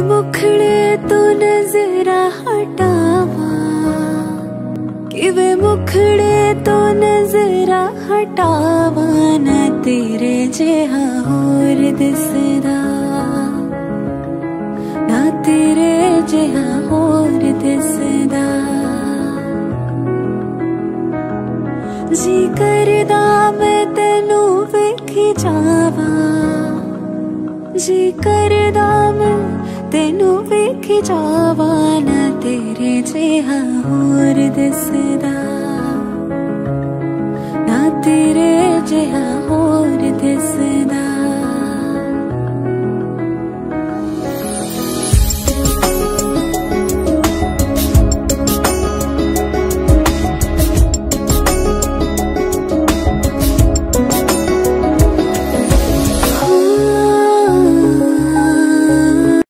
मुखड़े तो नजरा हटावा। कि वे मुखड़े तो नजरा हटावा न तेरे जेहा होर दिसदा। ना तेरे जेहा होर दिसदा। जी करदा मैं तेनू वेखी जावा। जी करदा मैं जावान तेरे जेहा चे दस